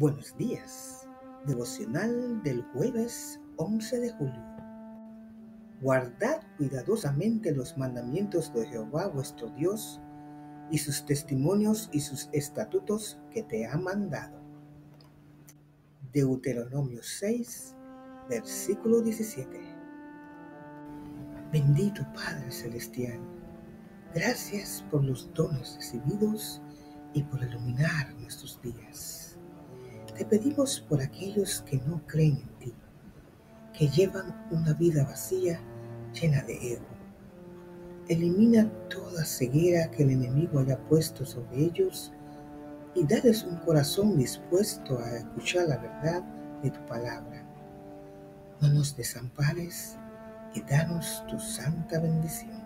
Buenos días. Devocional del jueves 11 de julio. Guardad cuidadosamente los mandamientos de Jehová vuestro Dios y sus testimonios y sus estatutos que te ha mandado. Deuteronomio 6, versículo 17. Bendito Padre Celestial, gracias por los dones recibidos y por iluminar nuestros días. Pedimos por aquellos que no creen en ti, que llevan una vida vacía llena de ego. Elimina toda ceguera que el enemigo haya puesto sobre ellos y dales un corazón dispuesto a escuchar la verdad de tu palabra. No nos desampares y danos tu santa bendición.